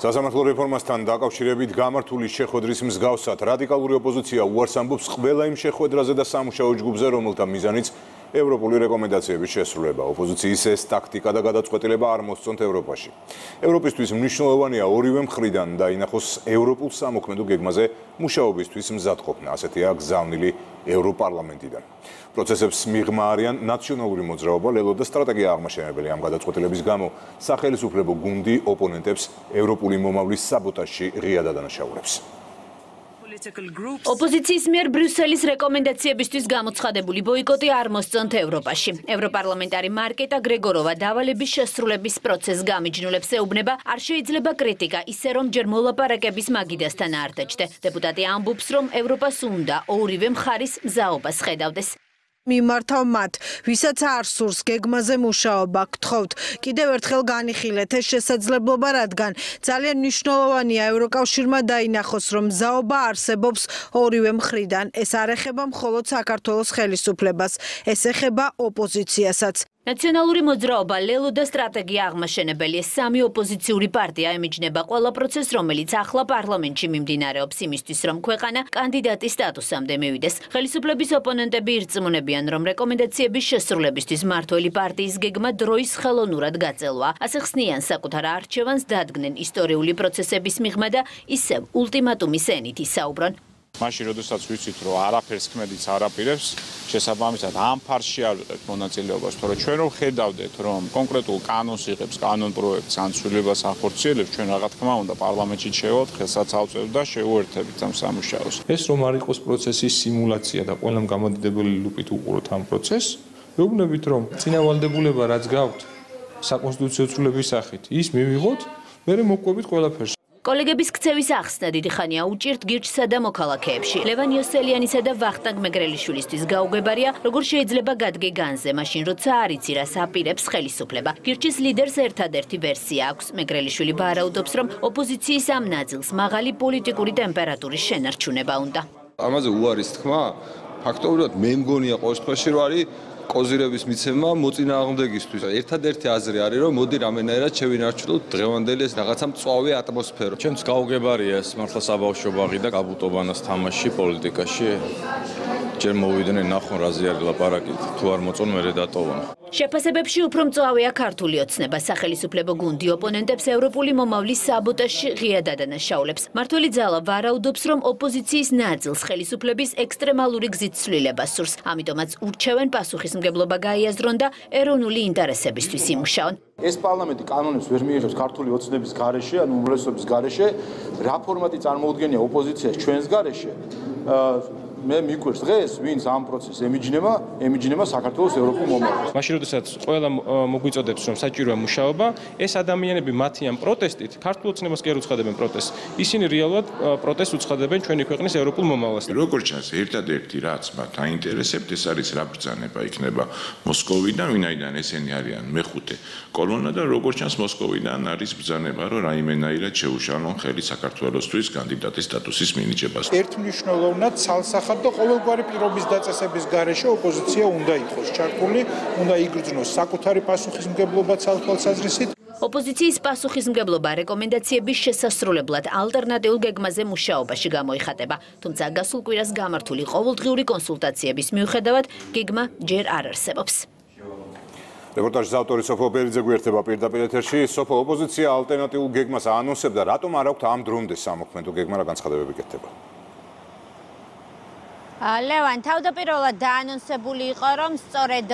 სასამართლო რეფორმასთან დაკავშირებით გამართული შეხვედრის მსგავსად რადიკალური ოპოზიცია უარს ამბობს ყველა იმ შეხვედრაზე და სამუშაო ჯგუფზე, რომელთა მიზანიც ევროპული რეკომენდაციების შესრულება. ოპოზიციის ეს ტაქტიკა და გადაწყვეტილება არ მოსწონთ ევროპაში. ევროპისთვის მნიშვნელოვანია ორივე მხრიდან დაინახოს ევროპულ სამოქმედო გეგმაზე მუშაობისთვის მზადყოფნა, ასეთია გზავნილი ევროპარლამენტიდან. პროცესებს მიღმა არიან ნაციონალური მოძრაობა, ლელო და სტრატეგია აღმაშენებელი ამ გადაწყვეტილების გამო სახელმწიფო გუნდი ოპონენტებს ევროპული მომავლის საბოტაჟში ღია დადანაშაულებს. ოპოზიციის მიერ ბრიუსელის რეკომენდაციებისთვის გამოცხადებული ბოიკოტი არ მოსწონთ ევროპაში. ევროპარლამენტარი მარკეტა გრეგოროვა დავალების შესრულების პროცესს გამიჯნულებს ეუბნება, არ შეიძლება კრიტიკა ისე რომ ჯერ მოლაპარაკების მაგიდასთან არ დაჭდე. დეპუტატი ამბობს, რომ ევროპას უნდა ორივე მხარის მზაობას ხედავდეს. მიმართავ მათ, ვისაც არ სურს გეგმაზე მუშაობა, გთხოვთ, კიდევ ერთხელ განიხილეთ ეს შესაძლებლობა, რადგან ძალიან მნიშვნელოვანია ევროკავშირმა დაინახოს, რომ ზაობა არსებობს ორივე მხრიდან. ეს არ ეხება მხოლოდ საქართველოს ხელისუფლებას, ეს ეხება ოპოზიციასაც. ნაციონალური მოძრაობა ლელო და სტრატეგია აღმაშენებელი. სამი ოპოზიციური პარტია ემიჯნება ყველა პროცესს რომელიც ახლა პარლამენტში მიმდინარეობს. იმისთვის რომ ქვეყანა კანდიდატის სტატუსამდე მივიდეს. ხელისუფლების ოპონენტები ირწმუნებიან რომ რეკომენდაციების შესრულებისთვის მართველი პარტიის გეგმა დროის ხელოვნურად გაწელვა. ასე ხსნიან საკუთარ არჩევანს დადგნენ ისტორიული პროცესების მიღმა და ისევ ულტიმატუმის ენით ისაუბრონ მაშინ როდესაც ვიცით რომ არაფერს ქმედიც არაპირებს შესაბამისად ამ ფარში არ ვიყავ მონაწილეობას თორე ჩვენ რომ ხედავდეთ რომ კონკრეტულ კანონს იღებს კანონ პროექტს ან ცვლილებას ახორციელებს ჩვენ რა თქმა უნდა პარლამენტში შევოთ ხელსაც ავწევთ და შეუერთებით ამ სამუშაოს. ეს რომ არ იყოს პროცესის სიმულაცია და ყველამ გამოდიდებელი ლუპით უყუროთ ამ პროცესს ვეუბნებით რომ წინავალდებულება რაც გაქვთ საკონსტიტუციო ცვლილების სახით ის მივიღოთ მე მოყვებით ყველაფერს კოლეგების ქცევის ახსნა დიდი ხანია უჭირთ გირჩსა და მოქალაქეებში. ლევან იოსელიანისა და ვახტანგ მეგრელიშვილისთვის გაუგებარია, როგორ შეიძლება გადგე განზე, მაშინ როცა არ იცი რას აპირებს ხელისუფლება. გირჩის ლიდერს ერთადერთი ვერსია აქვს. მეგრელიშვილი ვარაუდობს, რომ ოპოზიციის ამ ნაწილს მაღალი პოლიტიკური ტემპერატურის შენარჩუნება უნდა. ამაზე უარის თქმა ფაქტობრივად მე მგონია ყოველ შემთხვევაში რომ არის კოზირების მიცემა მოწინააღმდეგისთვის. ერთადერთი აზრი არის, რომ მოდი რამენაირად შევინარჩუნოთ დღევანდელი ეს რაღაცა მწვავე ატმოსფერო. ჩვენც გაუგებარია ეს მართლა საბავშვო ბაღი და კაბუტობანას თამაში პოლიტიკაში. ჯერ მოვიდნენ ნახონ რაზე არის ლაპარაკი, თუ არ მოწონ მერე დატოვონ. შეფასებებში უფრო მწვავეა ქართული ოცნება სახელისუფლებო გუნდი ოპონენტებს ევროპული მომავლის საბოტაჟში ღია დადანაშაულებს. მართველი ძალა ვარაუდობს, რომ ოპოზიციის ნაწილს ხელისუფლების ექსტრემალური გზით ცვლილება სურს. ამიტომაც ურჩევენ პასუხისმგებლობა გაიაზრონ და ეროვნული ინტერესებისთვის იმუშაონ. ეს პარლამენტი კანონებს ვერ მიიღებს ქართული ოცნების გარეშე, ანუ უმრავლესობის გარეშე. რა ფორმატი წარმოუდგენია ოპოზიციას ჩვენს გარეშე? მე მიკვირს დღეს ვინც ამ პროცესს ემიჯნება, ემიჯნება საქართველოს ევროპულ მომავალს. მაშინ როდესაც ყველა მოგვიწოდებს რომ საჭიროა მუშაობა, ეს ადამიანები მათი ამ პროტესტით ქართულ ოცნებას კი არ უცხადებენ პროტესტს. ისინი რეალურად პროტესტს უცხადებენ ჩვენი ქვეყნის ევროპულ მომავალს. როგორც ჩანს, ერთადერთი რაც მათ აინტერესებთ, ეს არის რა ბრძანება იქნება მოსკოვიდან, ვინაიდან ესენი არიან მეხუთე კოლონა და როგორც ჩანს მოსკოვიდან არის ბრძანება, რომ რაიმენაირად შეუშალონ ხელი საქართველოსთვის კანდიდატის სტატუსის მინიჭებას. ერთმნიშვნელოვნად ცალსახ ხარ და ყოველგვარი პირობის დაწესების გარეშე ოპოზიცია უნდა იყოს ჩართული, უნდა იგრძნოს საკუთარი პასუხისმგებლობა ცალთვალსაზრისით. ოპოზიციის პასუხისმგებლობა რეკომენდაციების შესასრულებლად ალტერნატიულ გეგმაზე მუშაობაში გამოიხატება, თუმცა გასულ კვირას გამართული ყოველდღიური კონსულტაციების მიუხედავად გეგმა ჯერ არ არსებობს. რეპორტაჟის ავტორი სოფო ბერიძე გვერდება პირდაპირ ეთერში. სოფო ოპოზიცია ალტერნატიულ გეგმას აანონსებდა, რატომ არ აქვს ამ დრომდე სამოქმედო გეგმა რა განცხადებები გეთება? ლევან თავდაპირველად დაანონსებული იყო რომ სწორედ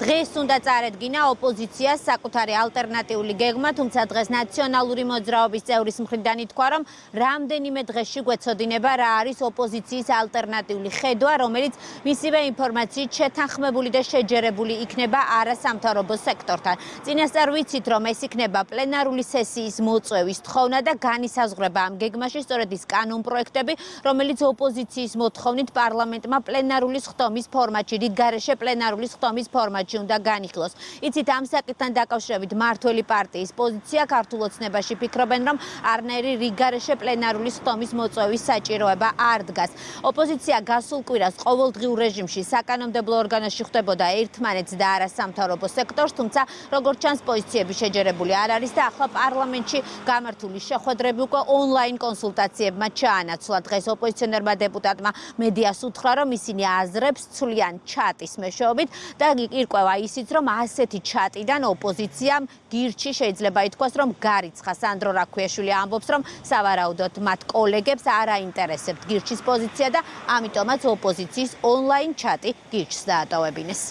დღეს უნდა წარედგინა ოპოზიციას საკუთარი ალტერნატიული გეგმა თუმცა დღეს ნაციონალური მოძრაობის წევრის მხრიდან ითქვა რომ რამდენიმე დღეში გვეცოდინება რა არის ოპოზიციის ალტერნატიული ხედვა რომელიც მისივე ინფორმაციით შეთანხმებული და შეჯერებული იქნება არასამთავრობო სექტორთან. წინასწარ ვიცით რომ ეს იქნება პლენარული სესიის მოწვევის თხოვნა და განისაზღვრება ამ გეგმაში სწორედ ის კანონ პროექტები რომელიც ოპოზიციის მოთხოვნით პარლამენტში პარლამენტმა პლენარული ხტომის ფორმატში, რიგგარეშე პლენარული ხტომის ფორმატში უნდა განიხილოს. იცით, ამ საკითხთან დაკავშირებით მართველი პარტიის პოზიცია ქართულ ოცნებაში ფიქრობენ, რომ არნაირი რიგგარეშე პლენარული ხტომის მოწვევის საჭიროება არ დგას. ოპოზიცია გასულ კვირას ყოველდღიურ რეჟიმში საკანონმდებლო ორგანოში ხვდებოდა ერთმანეთს და არა სამთავრობო სექტორს, თუმცა როგორც ჩანს პოზიციები შეჯერებული არ არის და ახლა პარლამენტში გამართული შეხვედრები უკვე ონლაინ კონსულტაციებმა ჩაანაცვლა. დღეს ოპოზიციონერმა დეპუტატმა მედიას უთხრა, რომ ისინი აზრებს ცვლიან ჩატის მეშვეობით და ირკვევა ისიც, რომ ასეთი ჩატიდან ოპოზიციამ გირჩი შეიძლება ითქვას, რომ გარიცხა სანდრო რაქვიაშვილი ამბობს, რომ სავარაუდოდ მათ კოლეგებს არ აინტერესებთ გირჩის პოზიცია და ამიტომაც ოპოზიციის ონლაინ ჩატი გირჩს დაატოვებინეს.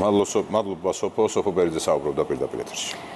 მადლობა სოფო სოფო ბერიძე საუბრობდა პირდაპირ ეთერში.